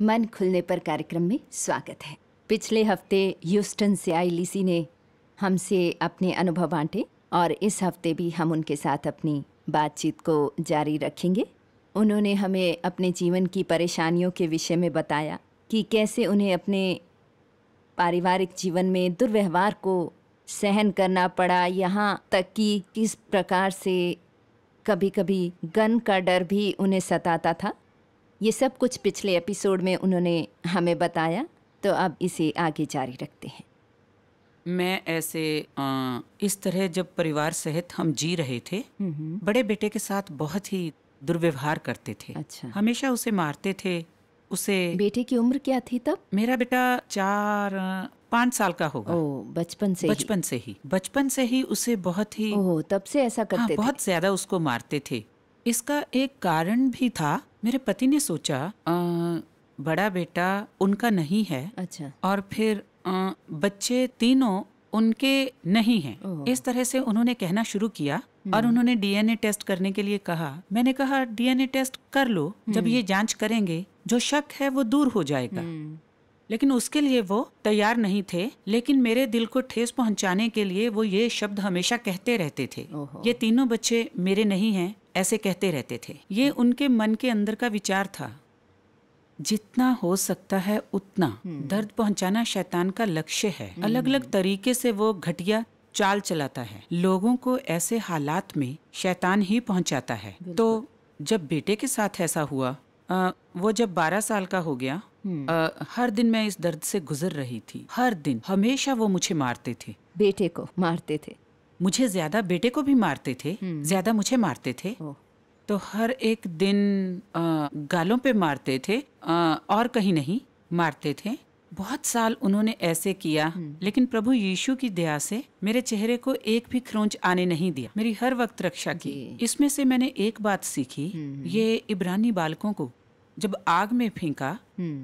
मन खुलने पर कार्यक्रम में स्वागत है। पिछले हफ़्ते ह्यूस्टन से आई लिसी ने हमसे अपने अनुभव बांटे और इस हफ़्ते भी हम उनके साथ अपनी बातचीत को जारी रखेंगे। उन्होंने हमें अपने जीवन की परेशानियों के विषय में बताया कि कैसे उन्हें अपने पारिवारिक जीवन में दुर्व्यवहार को सहन करना पड़ा, यहाँ तक कि किस प्रकार से कभी कभी गन का डर भी उन्हें सताता था। ये सब कुछ पिछले एपिसोड में उन्होंने हमें बताया तो अब इसे आगे जारी रखते हैं। मैं ऐसे आ, इस तरह जब परिवार सहित हम जी रहे थे बड़े बेटे के साथ बहुत ही दुर्व्यवहार करते थे। अच्छा। हमेशा उसे मारते थे उसे बेटे की उम्र क्या थी तब? मेरा बेटा चार पाँच साल का होगा। ओ बचपन से बचपन से ही। बचपन से ही उसे बहुत ही ओह तब से ऐसा हाँ, करते थे। बहुत ज़्यादा उसको मारते थे। इसका एक कारण भी था मेरे पति ने सोचा आ, बड़ा बेटा उनका नहीं है अच्छा। और फिर अ, बच्चे तीनों उनके नहीं हैं। इस तरह से उन्होंने कहना शुरू किया और उन्होंने डीएनए टेस्ट करने के लिए कहा। मैंने कहा डीएनए टेस्ट कर लो। जब ये जाँच करेंगे जो शक है वो दूर हो जाएगा। हम्म, लेकिन उसके लिए वो तैयार नहीं थे। लेकिन मेरे दिल को ठेस पहुँचाने के लिए वो ये शब्द हमेशा कहते रहते थे। ये तीनों बच्चे मेरे नहीं हैं। ऐसे कहते रहते थे। ये उनके मन के अंदर का विचार था। जितना हो सकता है उतना। दर्द पहुंचाना शैतान का लक्ष्य है। अलग अलग तरीके से वो घटिया चाल चलाता है। लोगों को ऐसे हालात में शैतान ही पहुंचाता है। तो जब बेटे के साथ ऐसा हुआ अ, वो जब 12 साल का हो गया अ, हर दिन मैं इस दर्द से गुजर रही थी। हर दिन। हमेशा वो मुझे मारते थे। बेटे को मारते थे। मुझे ज़्यादा बेटे को भी मारते थे ज़्यादा मुझे मारते थे। तो हर एक दिन अ, गालों पे मारते थे अ, और कहीं नहीं मारते थे। बहुत साल उन्होंने ऐसे किया लेकिन प्रभु यीशु की दया से मेरे चेहरे को एक भी खरोंच आने नहीं दिया। मेरी हर वक्त रक्षा की। इसमें से मैंने एक बात सीखी ये इब्रानी बालकों को जब आग में फेंका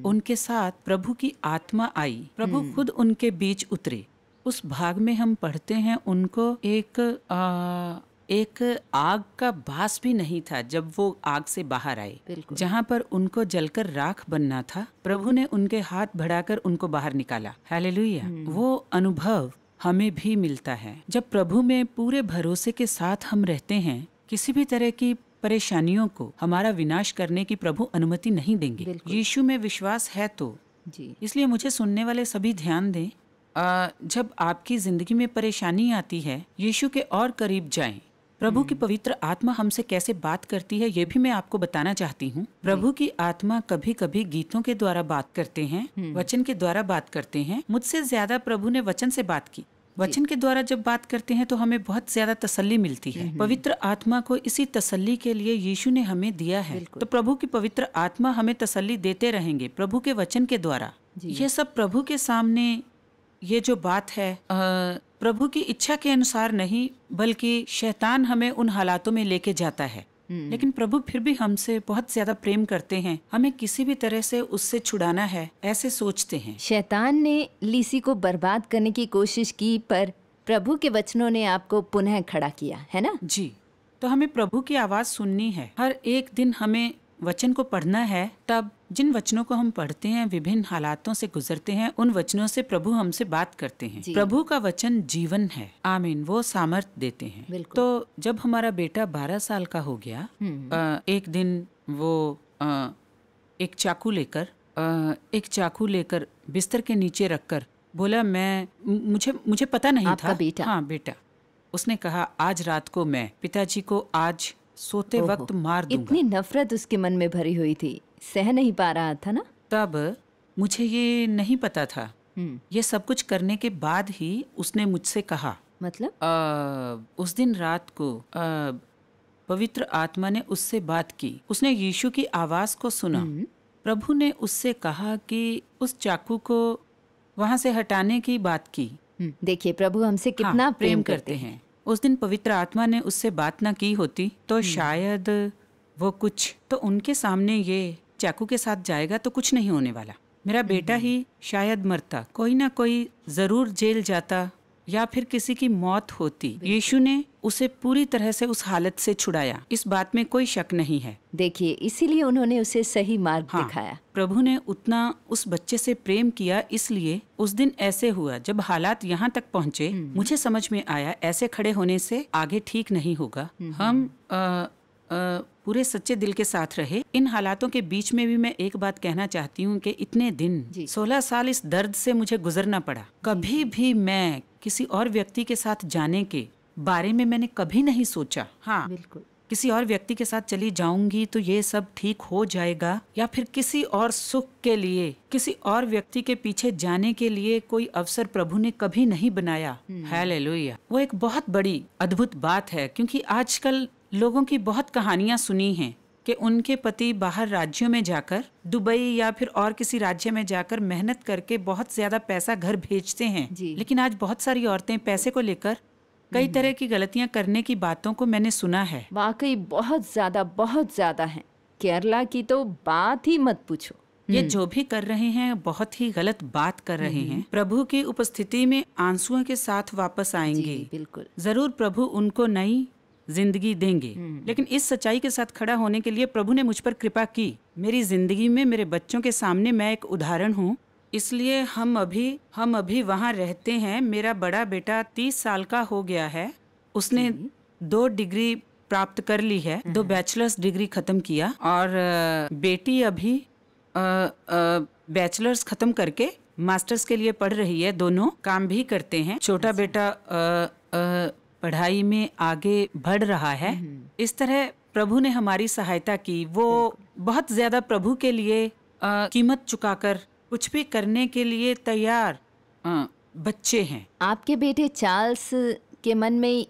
उनके साथ प्रभु की आत्मा आई। प्रभु खुद उनके बीच उतरे। उस भाग में हम पढ़ते हैं उनको एक आ, एक आग का बास भी नहीं था जब वो आग से बाहर आए। जहाँ पर उनको जलकर राख बनना था प्रभु ने उनके हाथ बढ़ाकर उनको बाहर निकाला। हालेलुया। वो अनुभव हमें भी मिलता है। जब प्रभु में पूरे भरोसे के साथ हम रहते हैं किसी भी तरह की परेशानियों को हमारा विनाश करने की प्रभु अनुमति नहीं देंगे। यीशु में विश्वास है तो। जी। इसलिए मुझे सुनने वाले सभी ध्यान दें। जब आपकी ज़िंदगी में परेशानी आती है यीशु के और करीब जाएँ। प्रभु की पवित्र आत्मा हमसे कैसे बात करती है ये भी मैं आपको बताना चाहती हूँ। प्रभु की आत्मा कभी कभी गीतों के द्वारा बात करते हैं वचन के द्वारा बात करते हैं। मुझसे ज़्यादा प्रभु ने वचन से बात की। वचन के द्वारा जब बात करते हैं तो हमें बहुत ज़्यादा तसल्ली मिलती है। पवित्र आत्मा को इसी तसल्ली के लिए यीशु ने हमें दिया है। तो प्रभु की पवित्र आत्मा हमें तसल्ली देते रहेंगे प्रभु के वचन के द्वारा। ये सब प्रभु के सामने ये जो बात है अ, प्रभु की इच्छा के अनुसार नहीं बल्कि शैतान हमें उन हालातों में लेके जाता है। लेकिन प्रभु फिर भी हमसे बहुत ज़्यादा प्रेम करते हैं। हमें किसी भी तरह से उससे छुड़ाना है ऐसे सोचते हैं। शैतान ने लीसी को बर्बाद करने की कोशिश की पर प्रभु के वचनों ने आपको पुनः खड़ा किया है ना? जी तो हमें प्रभु की आवाज़ सुननी है। हर एक दिन हमें वचन को पढ़ना है तब जिन वचनों को हम पढ़ते हैं विभिन्न हालातों से गुजरते हैं उन वचनों से प्रभु हमसे बात करते हैं। प्रभु का वचन जीवन है। आमीन वो सामर्थ देते हैं। तो जब हमारा बेटा बारह साल का हो गया अ, एक दिन वो अ, एक चाकू लेकर एक चाकू लेकर बिस्तर के नीचे रखकर बोला मैं मुझे मुझे पता नहीं था। बेटा? हाँ बेटा। उसने कहा आज रात को मैं पिताजी को आज सोते वक्त मार दूँगा। इतनी नफरत उसके मन में भरी हुई थी। सह नहीं पा रहा था ना? तब मुझे ये नहीं पता था। हम्म, ये सब कुछ करने के बाद ही उसने मुझसे कहा। मतलब? "अ, उस दिन रात को अ, पवित्र आत्मा ने उससे बात की। उसने यीशु की आवाज़ को सुना। प्रभु ने उससे कहा कि उस चाकू को वहाँ से हटाने की बात की। हम्म, देखिए प्रभु हमसे कितना हाँ, कितना प्रेम करते हैं। हैं। उस दिन पवित्र आत्मा ने उससे बात ना की होती तो शायद वो कुछ तो उनके सामने ये चाकू के साथ जाएगा तो कुछ नहीं होने वाला। मेरा बेटा ही शायद मरता कोई ना कोई ज़रूर जेल जाता या फिर किसी की मौत होती। यीशु ने उसे पूरी तरह से उस हालत से छुड़ाया। इस बात में कोई शक नहीं है। देखिए इसीलिए उन्होंने उसे सही मार्ग हाँ, दिखाया। प्रभु ने उतना उस बच्चे से प्रेम किया इसलिए उस दिन ऐसे हुआ। जब हालात यहाँ तक पहुँचे मुझे समझ में आया ऐसे खड़े होने से आगे ठीक नहीं होगा। हम अ, अ, पूरे सच्चे दिल के साथ रहे। इन हालातों के बीच में भी मैं एक बात कहना चाहती हूँ कि इतने दिन। सोलह साल इस दर्द से मुझे गुजरना पड़ा। कभी भी मैं किसी और व्यक्ति के साथ जाने के बारे में मैंने कभी नहीं सोचा। हाँ। बिल्कुल। किसी और व्यक्ति के साथ चली जाऊँगी तो ये सब ठीक हो जाएगा? या फिर किसी और सुख के लिए किसी और व्यक्ति के पीछे जाने के लिए कोई अवसर प्रभु ने कभी नहीं बनाया? हालेलुया। वो एक बहुत बड़ी अद्भुत बात है क्योंकि आजकल लोगों की बहुत कहानियाँ सुनी हैं कि उनके पति बाहर राज्यों में जाकर दुबई या फिर और किसी राज्य में जाकर मेहनत करके बहुत ज़्यादा पैसा घर भेजते हैं। लेकिन आज बहुत सारी औरतें पैसे को लेकर कई तरह की गलतियाँ करने की बातों को मैंने सुना है। वाकई बहुत ज़्यादा बहुत ज़्यादा है। केरला की तो बात ही मत पूछो। ये जो भी कर रहे हैं बहुत ही गलत बात कर रहे हैं। प्रभु की उपस्थिति में आंसुओं के साथ वापस आएँगे। बिल्कुल। ज़रूर प्रभु उनको नई ज़िंदगी देंगे। लेकिन इस सच्चाई के साथ खड़ा होने के लिए प्रभु ने मुझ पर कृपा की। मेरी ज़िंदगी में मेरे बच्चों के सामने मैं एक उदाहरण हूँ। इसलिए हम अभी हम अभी वहाँ रहते हैं। मेरा बड़ा बेटा तीस साल का हो गया है। उसने दो डिग्री प्राप्त कर ली है। दो बैचलर्स डिग्री खत्म किया और बेटी अभी बैचलर्स खत्म करके मास्टर्स के लिए पढ़ रही है। दोनों काम भी करते हैं। छोटा बेटा अ, अ, पढ़ाई में आगे बढ़ रहा है। इस तरह प्रभु ने हमारी सहायता की। वो बहुत ज़्यादा प्रभु के लिए कीमत चुकाकर कुछ भी करने के लिए तैयार बच्चे हैं। आपके बेटे चार्ल्स के मन में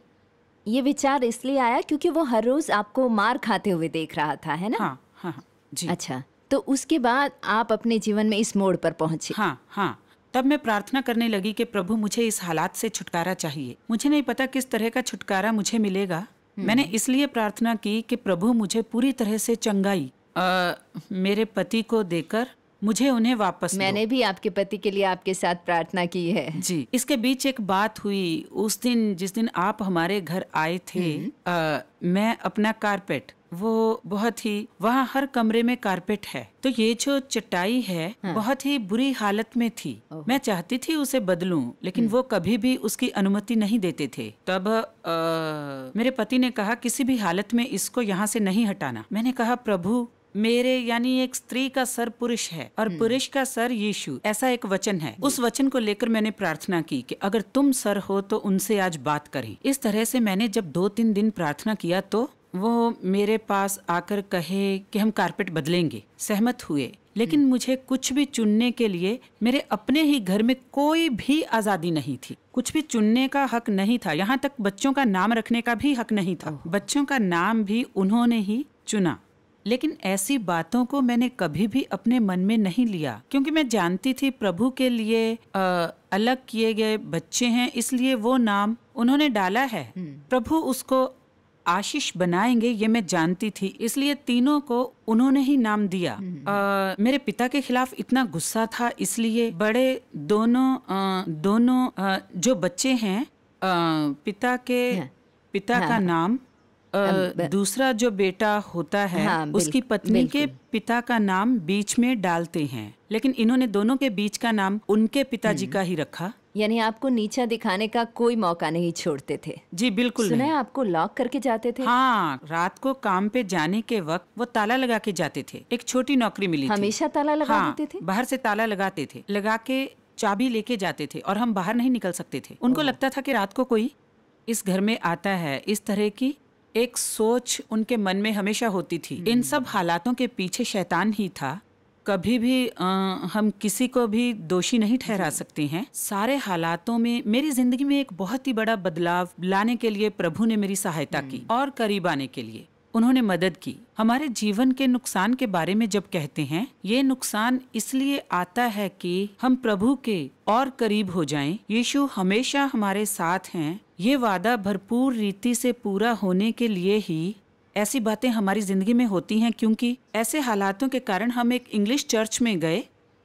ये विचार इसलिए आया क्योंकि वो हर रोज आपको मार खाते हुए देख रहा था है ना? हाँ हाँ हाँ, जी। अच्छा तो उसके बाद आप अपने जीवन में इस मोड़ पर पहुँचे। हाँ हाँ तब मैं प्रार्थना करने लगी कि प्रभु मुझे इस हालात से छुटकारा चाहिए। मुझे नहीं पता किस तरह का छुटकारा मुझे मिलेगा। मैंने इसलिए प्रार्थना की कि प्रभु मुझे पूरी तरह से चंगाई अ, मेरे पति को देकर मुझे उन्हें वापस। मैंने भी आपके पति के लिए आपके साथ प्रार्थना की है। जी इसके बीच एक बात हुई। उस दिन जिस दिन आप हमारे घर आए थे आ, मैं अपना कारपेट वो बहुत ही वहाँ हर कमरे में कारपेट है। तो ये जो चटाई है हाँ। बहुत ही बुरी हालत में थी। मैं चाहती थी उसे बदलूं लेकिन वो कभी भी उसकी अनुमति नहीं देते थे। तब आ, मेरे पति ने कहा किसी भी हालत में इसको यहाँ से नहीं हटाना। मैंने कहा प्रभु मेरे यानी एक स्त्री का सर पुरुष है और पुरुष का सर यीशु। ऐसा एक वचन है। उस वचन को लेकर मैंने प्रार्थना की कि अगर तुम सर हो तो उनसे आज बात करें। इस तरह से मैंने जब दो तीन दिन प्रार्थना किया तो वो मेरे पास आकर कहे कि हम कारपेट बदलेंगे। सहमत हुए। लेकिन मुझे कुछ भी चुनने के लिए मेरे अपने ही घर में कोई भी आज़ादी नहीं थी। कुछ भी चुनने का हक नहीं था। यहाँ तक बच्चों का नाम रखने का भी हक नहीं था। बच्चों का नाम भी उन्होंने ही चुना। लेकिन ऐसी बातों को मैंने कभी भी अपने मन में नहीं लिया क्योंकि मैं जानती थी प्रभु के लिए अ, अलग किए गए बच्चे हैं इसलिए वो नाम उन्होंने डाला है। प्रभु उसको आशीष बनाएँगे ये मैं जानती थी इसलिए तीनों को उन्होंने ही नाम दिया। अ, मेरे पिता के खिलाफ इतना गुस्सा था इसलिए बड़े दोनों अ, दोनों अ, जो बच्चे हैं अ, पिता के हाँ। पिता का नाम दूसरा जो बेटा होता है हाँ, उसकी पत्नी के पिता का नाम बीच में डालते हैं लेकिन इन्होंने दोनों के बीच का नाम उनके पिताजी का ही रखा। यानी आपको नीचा दिखाने का कोई मौका नहीं छोड़ते थे। जी बिल्कुल सुना है आपको लॉक करके जाते थे? हाँ रात को काम पे जाने के वक्त वो ताला लगा के जाते थे। एक छोटी नौकरी मिली थी। हमेशा ताला लगा हाँ, देते थे? बाहर से ताला लगाते थे लगा के चाबी लेके जाते थे और हम बाहर नहीं निकल सकते थे। उनको लगता था कि रात को कोई इस घर में आता है इस तरह की एक सोच उनके मन में हमेशा होती थी। इन सब हालातों के पीछे शैतान ही था। कभी भी आ, हम किसी को भी दोषी नहीं ठहरा सकते हैं। सारे हालातों में मेरी ज़िंदगी में एक बहुत ही बड़ा बदलाव लाने के लिए प्रभु ने मेरी सहायता की और करीब आने के लिए। उन्होंने मदद की। हमारे जीवन के नुकसान के बारे में जब कहते हैं ये नुकसान इसलिए आता है कि हम प्रभु के और करीब हो जाएँ। यीशु हमेशा हमारे साथ हैं। ये वादा भरपूर रीति से पूरा होने के लिए ही ऐसी बातें हमारी ज़िंदगी में होती हैं क्योंकि ऐसे हालातों के कारण हम एक इंग्लिश चर्च में गए।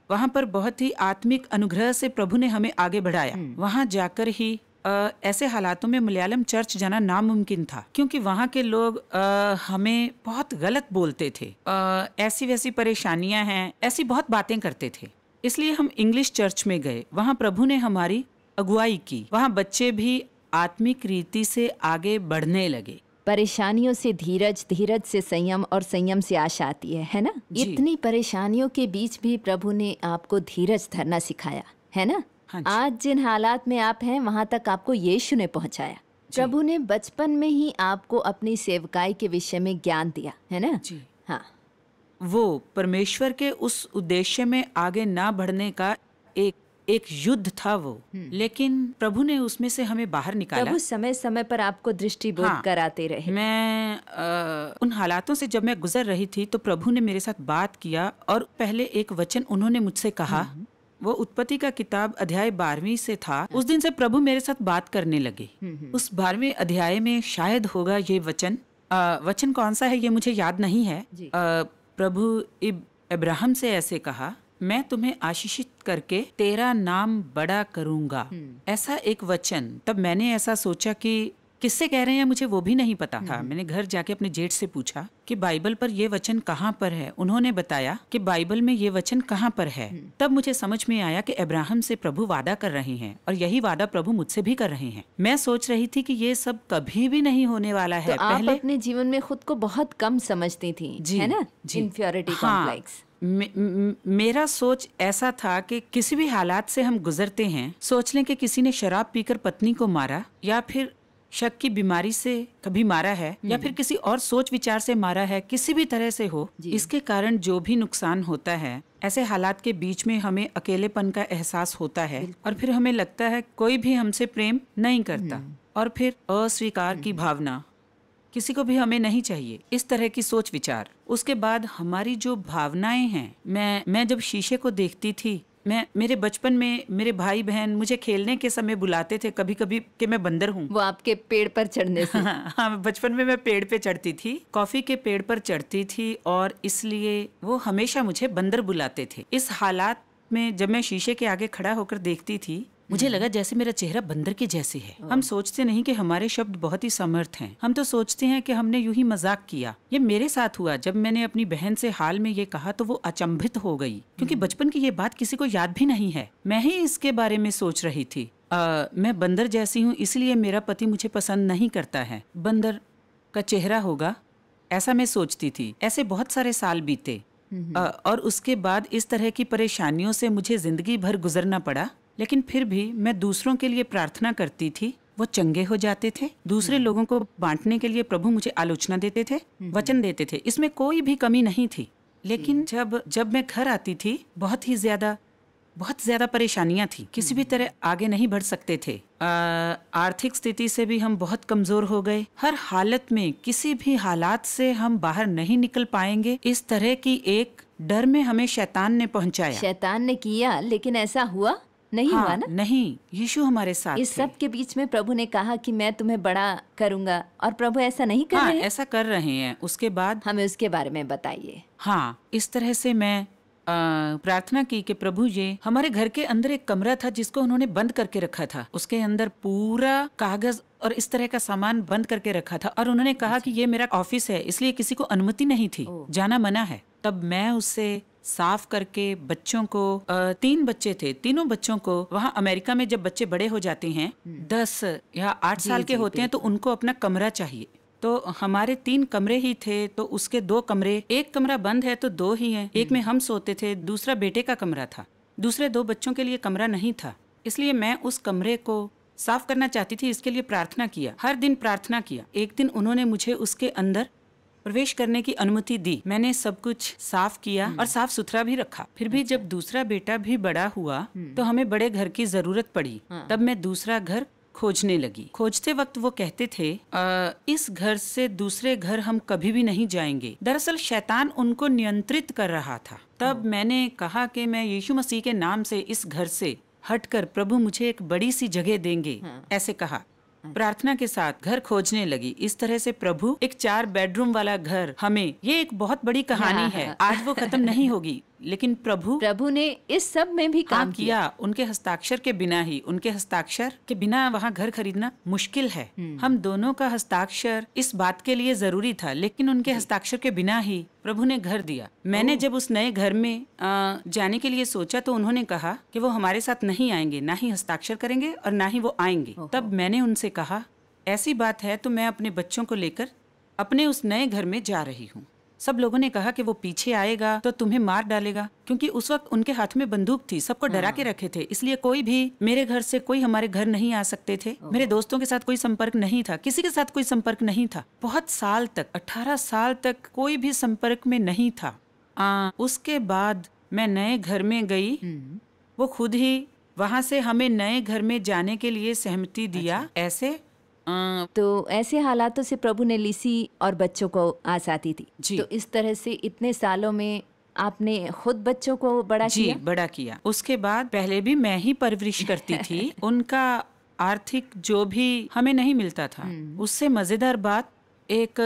वहाँ पर बहुत ही आत्मिक अनुग्रह से प्रभु ने हमें आगे बढ़ाया। वहाँ जाकर ही अ, ऐसे हालातों में मलयालम चर्च जाना नामुमकिन था क्योंकि वहाँ के लोग अ, हमें बहुत गलत बोलते थे। अ, ऐसी वैसी परेशानियाँ हैं ऐसी बहुत बातें करते थे। इसलिए हम इंग्लिश चर्च में गए। वहाँ प्रभु ने हमारी अगुवाई की। वहाँ बच्चे भी आत्मिक रीति से आगे बढ़ने लगे। परेशानियों से धीरज धीरज से संयम और संयम से आशा आती है है ना? इतनी परेशानियों के बीच भी प्रभु ने आपको धीरज धरना सिखाया है ना? हाँ आज जिन हालात में आप हैं वहाँ तक आपको यीशु ने पहुँचाया। प्रभु ने बचपन में ही आपको अपनी सेवकाई के विषय में ज्ञान दिया है ना? जी। हाँ। वो परमेश्वर के उस उद्देश्य में आगे ना बढ़ने का एक एक युद्ध था वो। लेकिन प्रभु ने उसमें से हमें बाहर निकाला। प्रभु समय समय पर आपको दृष्टिबोध हाँ। कराते रहे। मैं अ, उन हालातों से जब मैं गुजर रही थी तो प्रभु ने मेरे साथ बात किया और पहले एक वचन उन्होंने मुझसे कहा। वो उत्पत्ति का किताब अध्याय बारहवीं से था। उस दिन से प्रभु मेरे साथ बात करने लगे। उस बारहवें अध्याय में शायद होगा ये वचन। अ, वचन कौन सा है ये मुझे याद नहीं है। अ, प्रभु इब अब्राहम से ऐसे कहा मैं तुम्हें आशीषित करके तेरा नाम बड़ा करूँगा। ऐसा एक वचन। तब मैंने ऐसा सोचा कि किससे कह रहे हैं मुझे वो भी नहीं पता? था मैंने घर जाके अपने जेठ से पूछा कि बाइबल पर ये वचन कहाँ पर है? उन्होंने बताया कि बाइबल में ये वचन कहाँ पर है? तब मुझे समझ में आया कि अब्राहम से प्रभु वादा कर रहे हैं और यही वादा प्रभु मुझसे भी कर रहे हैं। मैं सोच रही थी कि ये सब कभी भी नहीं होने वाला है तो है आप पहले। अपने जीवन में खुद को बहुत कम समझती थी जी, है ना? जी। हाँ, कॉम्प्लेक्स मे, मेरा सोच ऐसा था कि किसी भी हालात से हम गुजरते हैं सोच लें कि किसी ने शराब पीकर पत्नी को मारा या फिर शक की बीमारी से कभी मारा है या फिर किसी और सोच विचार से मारा है किसी भी तरह से हो इसके कारण जो भी नुकसान होता है ऐसे हालात के बीच में हमें अकेलेपन का एहसास होता है और फिर हमें लगता है कोई भी हमसे प्रेम नहीं करता और फिर अस्वीकार की भावना किसी को भी हमें नहीं चाहिए इस तरह की सोच विचार। उसके बाद हमारी जो भावनाएँ हैं मैं मैं जब शीशे को देखती थी मैं मेरे बचपन में मेरे भाई बहन मुझे खेलने के समय बुलाते थे कभी कभी कि मैं बंदर हूँ। वो आपके पेड़ पर चढ़ने से। हाँ हाँ, बचपन में मैं पेड़ पे चढ़ती थी कॉफ़ी के पेड़ पर चढ़ती थी और इसलिए वो हमेशा मुझे बंदर बुलाते थे। इस हालात में जब मैं शीशे के आगे खड़ा होकर देखती थी मुझे लगा जैसे मेरा चेहरा बंदर के जैसे है। हम सोचते नहीं कि हमारे शब्द बहुत ही समर्थ हैं। हम तो सोचते हैं कि हमने यूँ ही मज़ाक किया। ये मेरे साथ हुआ। जब मैंने अपनी बहन से हाल में ये कहा तो वो अचंभित हो गई। क्योंकि बचपन की ये बात किसी को याद भी नहीं है। मैं ही इसके बारे में सोच रही थी। आ, मैं बंदर जैसी हूँ इसलिए मेरा पति मुझे पसंद नहीं करता है। बंदर का चेहरा होगा ऐसा मैं सोचती थी। ऐसे बहुत सारे साल बीते। अ, और उसके बाद इस तरह की परेशानियों से मुझे ज़िंदगी भर गुजरना पड़ा। लेकिन फिर भी मैं दूसरों के लिए प्रार्थना करती थी वो चंगे हो जाते थे। दूसरे लोगों को बांटने के लिए प्रभु मुझे आलोचना देते थे वचन देते थे। इसमें कोई भी कमी नहीं थी। लेकिन जब जब मैं घर आती थी बहुत ही ज़्यादा बहुत ज़्यादा परेशानियाँ थी। किसी भी तरह आगे नहीं बढ़ सकते थे। आ, आर्थिक स्थिति से भी हम बहुत कमज़ोर हो गए। हर हालत में किसी भी हालात से हम बाहर नहीं निकल पाएँगे। इस तरह की एक डर में हमें शैतान ने पहुँचाया। शैतान ने किया लेकिन ऐसा हुआ? नहीं हाँ, हुआ ना? नहीं यीशु हमारे साथ इस। सब के बीच में प्रभु ने कहा कि मैं तुम्हें बड़ा करूँगा और प्रभु ऐसा नहीं कर हाँ रहे हैं? ऐसा कर रहे हैं। उसके बाद हमें उसके बारे में बताइए। हाँ इस तरह से मैं प्रार्थना की कि प्रभु ये हमारे घर के अंदर एक कमरा था जिसको उन्होंने बंद करके रखा था। उसके अंदर पूरा कागज़ और इस तरह का सामान बंद करके रखा था और उन्होंने कहा कि ये मेरा ऑफ़िस है इसलिए किसी को अनुमति नहीं थी। जाना मना है। तब मैं उससे साफ़ करके बच्चों को तीन बच्चे थे तीनों बच्चों को वहाँ अमेरिका में जब बच्चे बड़े हो जाते हैं दस या आठ साल के होते हैं तो उनको अपना कमरा चाहिए। तो हमारे तीन कमरे ही थे तो उसके दो कमरे एक कमरा बंद है तो दो ही हैं। एक में हम सोते थे दूसरा बेटे का कमरा था। दूसरे दो बच्चों के लिए कमरा नहीं था। इसलिए मैं उस कमरे को साफ़ करना चाहती थी इसके लिए प्रार्थना किया हर दिन प्रार्थना किया। एक दिन उन्होंने मुझे उसके अंदर प्रवेश करने की अनुमति दी। मैंने सब कुछ साफ़ किया और साफ़ सुथरा भी रखा। फिर भी जब दूसरा बेटा भी बड़ा हुआ तो हमें बड़े घर की ज़रूरत पड़ी। तब मैं दूसरा घर खोजने लगी। खोजते वक्त वो कहते थे "अ, इस घर से दूसरे घर हम कभी भी नहीं जाएँगे। दरअसल शैतान उनको नियंत्रित कर रहा था। तब मैंने कहा कि मैं यीशु मसीह के नाम से इस घर से हटकर प्रभु मुझे एक बड़ी सी जगह देंगे ऐसे कहा। प्रार्थना के साथ घर खोजने लगी। इस तरह से प्रभु एक चार बेडरूम वाला घर हमें ये एक बहुत बड़ी कहानी है। आज वो खत्म नहीं होगी। लेकिन प्रभु प्रभु ने इस सब में भी काम काम किया। किया। उनके हस्ताक्षर के बिना ही उनके हस्ताक्षर के बिना वहाँ घर खरीदना मुश्किल है। हम दोनों का हस्ताक्षर इस बात के लिए ज़रूरी था लेकिन उनके हस्ताक्षर के बिना ही प्रभु ने घर दिया। मैंने जब उस नए घर में आ, जाने के लिए सोचा तो उन्होंने कहा कि वो हमारे साथ नहीं आएँगे ना ही हस्ताक्षर करेंगे और ना ही वो आएँगे। तब मैंने उनसे कहा ऐसी बात है तो मैं अपने बच्चों को लेकर अपने उस नए घर में जा रही हूँ। सब लोगों ने कहा कि वो पीछे आएगा तो तुम्हें मार डालेगा क्योंकि उस वक्त उनके हाथ में बंदूक थी सबको डरा के रखे थे इसलिए कोई भी मेरे घर से कोई हमारे घर नहीं आ सकते थे। मेरे दोस्तों के साथ कोई संपर्क नहीं था किसी के साथ कोई संपर्क नहीं था। बहुत साल तक अठारह साल तक कोई भी संपर्क में नहीं था। आ, उसके बाद मैं नए घर में गई। वो खुद ही वहाँ से हमें नए घर में जाने के लिए सहमति दिया। अच्छा। ऐसे आ, तो ऐसे हालातों से प्रभु ने लिसी और बच्चों को आज़ादी दी। जी। तो इस तरह से इतने सालों में आपने खुद बच्चों को बड़ा जी किया? बड़ा किया। उसके बाद पहले भी मैं ही परवरिश करती थी। उनका आर्थिक जो भी हमें नहीं मिलता था उससे मज़ेदार बात एक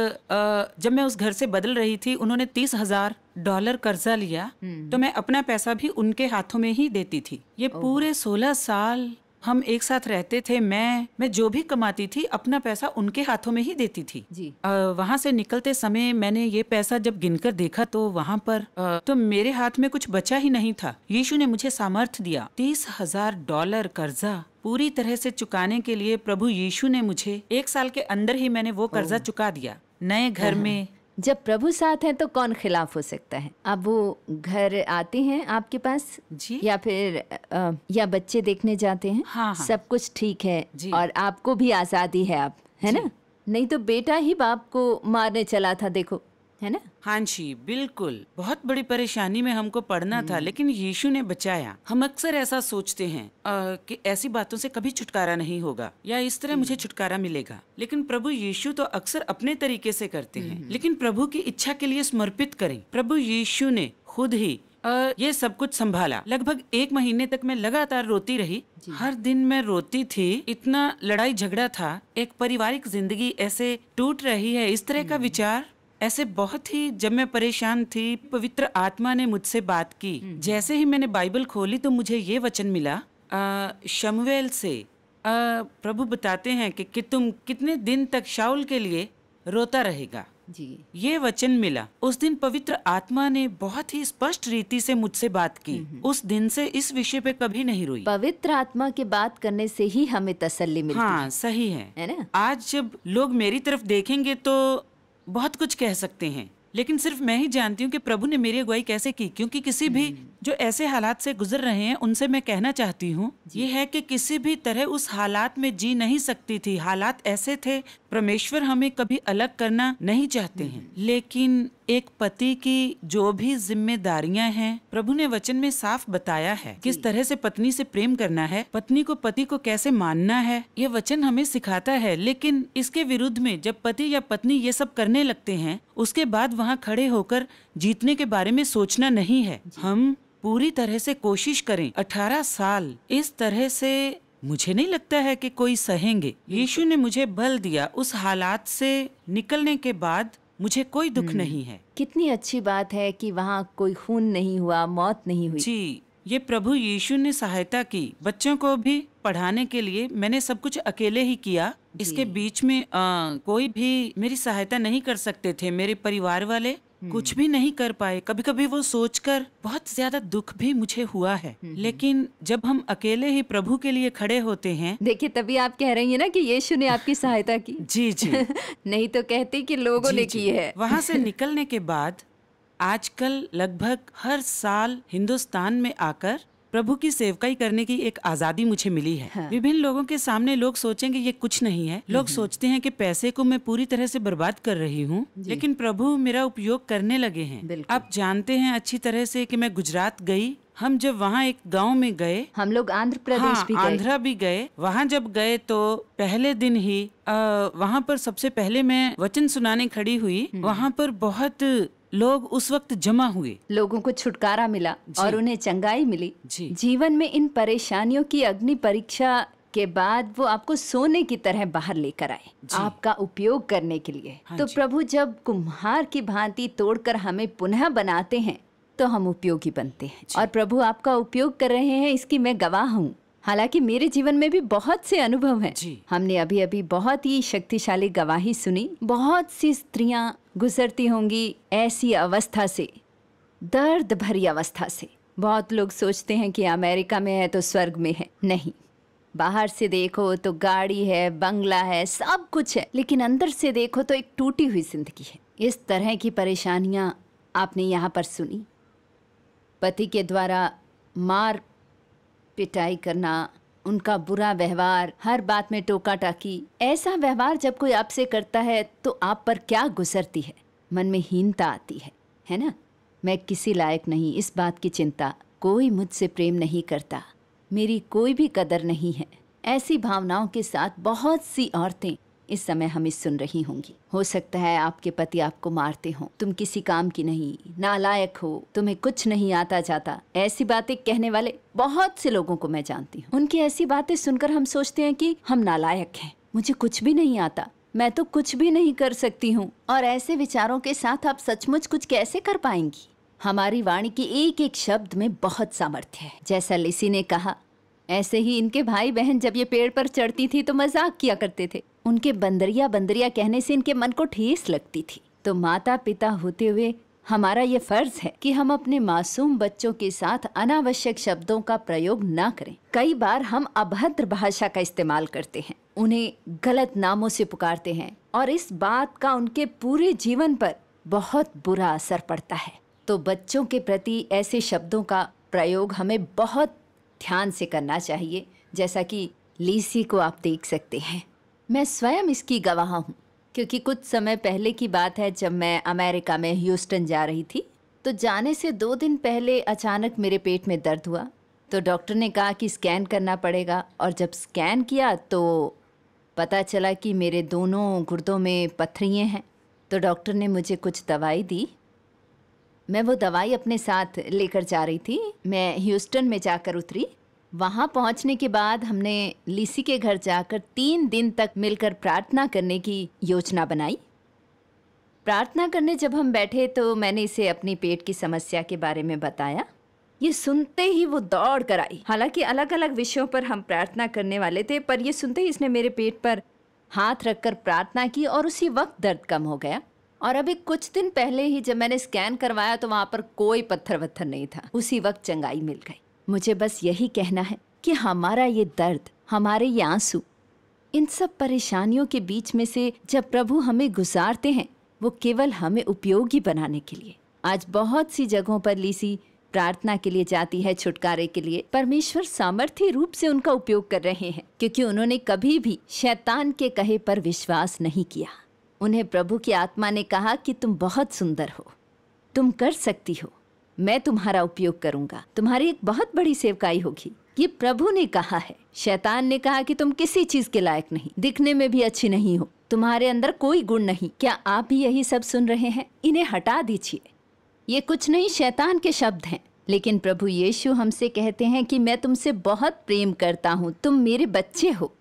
जब मैं उस घर से बदल रही थी उन्होंने तीस हज़ार डॉलर कर्जा लिया तो मैं अपना पैसा भी उनके हाथों में ही देती थी। ये पूरे सोलह साल हम एक साथ रहते थे मैं मैं जो भी कमाती थी अपना पैसा उनके हाथों में ही देती थी। जी। वहाँ से निकलते समय मैंने ये पैसा जब गिनकर देखा तो वहाँ पर अ, तो मेरे हाथ में कुछ बचा ही नहीं था। यीशु ने मुझे सामर्थ्य दिया। तीस हज़ार डॉलर कर्जा पूरी तरह से चुकाने के लिए प्रभु यीशु ने मुझे एक साल के अंदर ही मैंने वो कर्जा चुका दिया। नए घर में जब प्रभु साथ हैं तो कौन खिलाफ हो सकता है? अब वो घर आते हैं आपके पास? जी। या फिर आ, या बच्चे देखने जाते हैं? हाँ, हाँ। सब कुछ ठीक है जी। और आपको भी आज़ादी है आप है ना? नहीं तो बेटा ही बाप को मारने चला था देखो। है ना? हाँ जी बिल्कुल। बहुत बड़ी परेशानी में हमको पड़ना था लेकिन यीशु ने बचाया। हम अक्सर ऐसा सोचते हैं अ, कि ऐसी बातों से कभी छुटकारा नहीं होगा या इस तरह मुझे छुटकारा मिलेगा। लेकिन प्रभु यीशु तो अक्सर अपने तरीके से करते हैं लेकिन प्रभु की इच्छा के लिए समर्पित करें। प्रभु यीशु ने खुद ही अ, ये सब कुछ संभाला। लगभग एक महीने तक मैं लगातार रोती रही। हर दिन मैं रोती थी इतना लड़ाई झगड़ा था एक पारिवारिक ज़िंदगी ऐसे टूट रही है इस तरह का विचार ऐसे बहुत ही जब मैं परेशान थी पवित्र आत्मा ने मुझसे बात की। जैसे ही मैंने बाइबल खोली तो मुझे ये वचन मिला आ, शमुएल से आ, प्रभु बताते हैं कि, कि तुम कितने दिन तक शाउल के लिए रोता रहेगा। जी। ये वचन मिला। उस दिन पवित्र आत्मा ने बहुत ही स्पष्ट रीति से मुझसे बात की। उस दिन से इस विषय पे कभी नहीं रोई। पवित्र आत्मा की बात करने से ही हमें तसल्ली मिलती हाँ। सही है। है ना? आज जब लोग मेरी तरफ़ देखेंगे तो बहुत कुछ कह सकते हैं लेकिन सिर्फ़ मैं ही जानती हूँ कि प्रभु ने मेरी अगुवाई कैसे की क्योंकि किसी भी जो ऐसे हालात से गुजर रहे हैं उनसे मैं कहना चाहती हूँ ये है कि किसी भी तरह उस हालात में जी नहीं सकती थी। हालात ऐसे थे परमेश्वर हमें कभी अलग करना नहीं चाहते हैं। लेकिन एक पति की जो भी जिम्मेदारियाँ हैं प्रभु ने वचन में साफ़ बताया है। किस तरह से पत्नी से प्रेम करना है पत्नी को पति को कैसे मानना है ये वचन हमें सिखाता है। लेकिन इसके विरुद्ध में जब पति या पत्नी ये सब करने लगते हैं उसके बाद वहाँ खड़े होकर जीतने के बारे में सोचना नहीं है। हम पूरी तरह से कोशिश करें। अठारह साल इस तरह से मुझे नहीं लगता है कि कोई सहेंगे। यीशु ने मुझे बल दिया उस हालात से निकलने के बाद मुझे कोई दुख नहीं है। कितनी अच्छी बात है कि वहाँ कोई खून नहीं हुआ मौत नहीं हुई। जी। ये प्रभु यीशु ने सहायता की। बच्चों को भी पढ़ाने के लिए मैंने सब कुछ अकेले ही किया। इसके बीच में आ, कोई भी मेरी सहायता नहीं कर सकते थे। मेरे परिवार वाले कुछ भी नहीं कर पाए। कभी कभी वो सोचकर बहुत ज़्यादा दुख भी मुझे हुआ है। लेकिन जब हम अकेले ही प्रभु के लिए खड़े होते हैं देखिए तभी आप कह रही हैं ना कि यीशु ने आपकी सहायता की। जी जी। नहीं तो कहते कि लोगों जी, ने की है। वहाँ से निकलने के बाद आजकल लगभग हर साल हिंदुस्तान में आकर प्रभु की सेवकाई करने की एक आज़ादी मुझे मिली है। हाँ। विभिन्न लोगों के सामने लोग सोचेंगे ये कुछ नहीं है। लोग सोचते हैं कि पैसे को मैं पूरी तरह से बर्बाद कर रही हूँ लेकिन प्रभु मेरा उपयोग करने लगे हैं। आप जानते हैं अच्छी तरह से कि मैं गुजरात गई हम जब वहाँ एक गाँव में गए। हम लोग आंध्र प्रदेश हाँ, भी गए। आंध्रा भी गए। वहाँ जब गए तो पहले दिन ही आ, वहाँ पर सबसे पहले मैं वचन सुनाने खड़ी हुई। वहाँ पर बहुत लोग उस वक्त जमा हुए। लोगों को छुटकारा मिला और उन्हें चंगाई मिली। जी। जीवन में इन परेशानियों की अग्नि परीक्षा के बाद वो आपको सोने की तरह बाहर लेकर आए आपका उपयोग करने के लिए। हाँ तो प्रभु जब कुम्हार की भांति तोड़कर हमें पुनः बनाते हैं तो हम उपयोगी बनते हैं। और प्रभु आपका उपयोग कर रहे हैं इसकी मैं गवाह हूँ। हालाँकि मेरे जीवन में भी बहुत से अनुभव हैं। हमने अभी अभी बहुत ही शक्तिशाली गवाही सुनी। बहुत सी स्त्रियाँ गुजरती होंगी ऐसी अवस्था से दर्द भरी अवस्था से। बहुत लोग सोचते हैं कि अमेरिका में है तो स्वर्ग में है। नहीं। बाहर से देखो तो गाड़ी है बंगला है सब कुछ है। लेकिन अंदर से देखो तो एक टूटी हुई ज़िंदगी है। इस तरह की परेशानियाँ आपने यहाँ पर सुनी। पति के द्वारा मार पिटाई करना, उनका बुरा व्यवहार, हर बात में टोका टाकी ऐसा व्यवहार जब कोई आपसे करता है तो आप पर क्या गुजरती है? मन में हीनता आती है है ना? मैं किसी लायक नहीं, इस बात की चिंता, कोई मुझसे प्रेम नहीं करता, मेरी कोई भी कदर नहीं है। ऐसी भावनाओं के साथ बहुत सी औरतें इस समय हमें सुन रही होंगी। हो सकता है आपके पति आपको मारते हो। तुम किसी काम की नहीं, नालायक हो। तुम्हें कुछ नहीं आता जाता। ऐसी बातें कहने वाले बहुत से लोगों को मैं जानती हूँ। उनकी ऐसी बातें सुनकर हम सोचते हैं कि हम नालायक हैं। मुझे कुछ भी नहीं आता। मैं तो कुछ भी नहीं कर सकती हूँ। और ऐसे विचारों के साथ आप सचमुच कुछ कैसे कर पाएँगी? हमारी वाणी की एक एक शब्द में बहुत सामर्थ्य है। जैसा लिसी ने कहा, ऐसे ही इनके भाई बहन जब ये पेड़ पर चढ़ती थी तो मज़ाक किया करते थे। उनके बंदरिया बंदरिया कहने से इनके मन को ठेस लगती थी। तो माता पिता होते हुए हमारा ये फ़र्ज़ है कि हम अपने मासूम बच्चों के साथ अनावश्यक शब्दों का प्रयोग ना करें। कई बार हम अभद्र भाषा का इस्तेमाल करते हैं, उन्हें गलत नामों से पुकारते हैं और इस बात का उनके पूरे जीवन पर बहुत बुरा असर पड़ता है। तो बच्चों के प्रति ऐसे शब्दों का प्रयोग हमें बहुत ध्यान से करना चाहिए, जैसा कि लीसी को आप देख सकते हैं। मैं स्वयं इसकी गवाह हूँ, क्योंकि कुछ समय पहले की बात है जब मैं अमेरिका में ह्यूस्टन जा रही थी। तो जाने से दो दिन पहले अचानक मेरे पेट में दर्द हुआ। तो डॉक्टर ने कहा कि स्कैन करना पड़ेगा, और जब स्कैन किया तो पता चला कि मेरे दोनों गुर्दों में पत्थरियाँ हैं। तो डॉक्टर ने मुझे कुछ दवाई दी। मैं वो दवाई अपने साथ लेकर जा रही थी। मैं ह्यूस्टन में जाकर उतरी। वहाँ पहुँचने के बाद हमने लिसी के घर जाकर तीन दिन तक मिलकर प्रार्थना करने की योजना बनाई। प्रार्थना करने जब हम बैठे तो मैंने इसे अपनी पेट की समस्या के बारे में बताया। ये सुनते ही वो दौड़ कर आई। हालाँकि अलग अलग विषयों पर हम प्रार्थना करने वाले थे, पर ये सुनते ही इसने मेरे पेट पर हाथ रखकर प्रार्थना की और उसी वक्त दर्द कम हो गया। और अभी कुछ दिन पहले ही जब मैंने स्कैन करवाया तो वहाँ पर कोई पत्थर वत्थर नहीं था। उसी वक्त चंगाई मिल गई। मुझे बस यही कहना है कि हमारा ये दर्द, हमारे ये आँसू, इन सब परेशानियों के बीच में से जब प्रभु हमें गुजारते हैं, वो केवल हमें उपयोगी बनाने के लिए। आज बहुत सी जगहों पर लीसी प्रार्थना के लिए जाती है, छुटकारे के लिए। परमेश्वर सामर्थ्य रूप से उनका उपयोग कर रहे हैं, क्योंकि उन्होंने कभी भी शैतान के कहे पर विश्वास नहीं किया। उन्हें प्रभु की आत्मा ने कहा कि तुम बहुत सुंदर हो, तुम कर सकती हो। मैं तुम्हारा उपयोग करूँगा। तुम्हारी एक बहुत बड़ी सेवकाई होगी। ये प्रभु ने कहा है। शैतान ने कहा कि तुम किसी चीज़ के लायक नहीं। दिखने में भी अच्छी नहीं हो। तुम्हारे अंदर कोई गुण नहीं। क्या आप भी यही सब सुन रहे हैं? इन्हें हटा दीजिए। ये कुछ नहीं, शैतान के शब्द हैं। लेकिन प्रभु यीशु हमसे कहते हैं कि मैं तुमसे बहुत प्रेम करता हूँ। तुम मेरे बच्चे हो।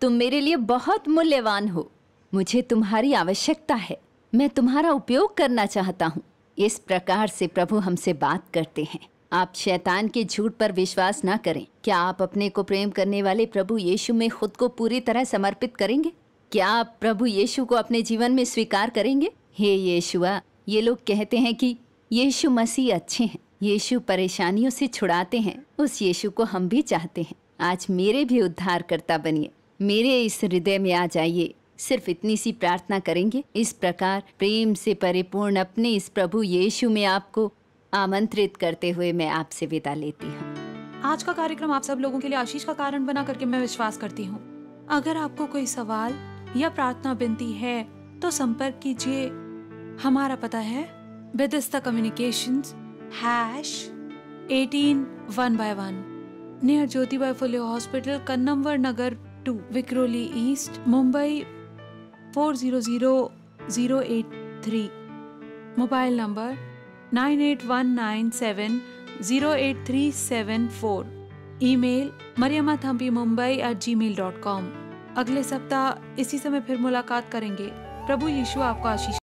तुम मेरे लिए बहुत मूल्यवान हो। मुझे तुम्हारी आवश्यकता है। मैं तुम्हारा उपयोग करना चाहता हूँ। इस प्रकार से प्रभु हमसे बात करते हैं। आप शैतान के झूठ पर विश्वास न करें। क्या आप अपने को प्रेम करने वाले प्रभु यीशु में खुद को पूरी तरह समर्पित करेंगे? क्या आप प्रभु यीशु को अपने जीवन में स्वीकार करेंगे? हे यीशुआ, ये लोग कहते हैं कि यीशु मसीह अच्छे हैं। यीशु परेशानियों से छुड़ाते हैं। उस यीशु को हम भी चाहते हैं। आज मेरे भी उद्धार करता बनिए। मेरे इस हृदय में आ जाइए। सिर्फ़ इतनी सी प्रार्थना करेंगे। इस प्रकार प्रेम से परिपूर्ण अपने इस प्रभु यीशु में आपको आमंत्रित करते हुए मैं आपसे विदा लेती हूँ। आज का कार्यक्रम आप सब लोगों के लिए आशीष का कारण बना करके मैं विश्वास करती हूँ। अगर आपको कोई सवाल या प्रार्थना बिनती है तो संपर्क कीजिए। हमारा पता है बेदिस्ता communication hash eighteen one by one, near Jyotiba Phule hospital, Kannamwar Nagar two, Vikhroli east, Mumbai four zero zero zero eight three. Mobile number nine eight one nine seven zero eight three seven four. Email Mariyamma Thampi Mumbai at gmail dot com अगले सप्ताह इसी समय फिर मुलाकात करेंगे। प्रभु यीशु आपको आशीष।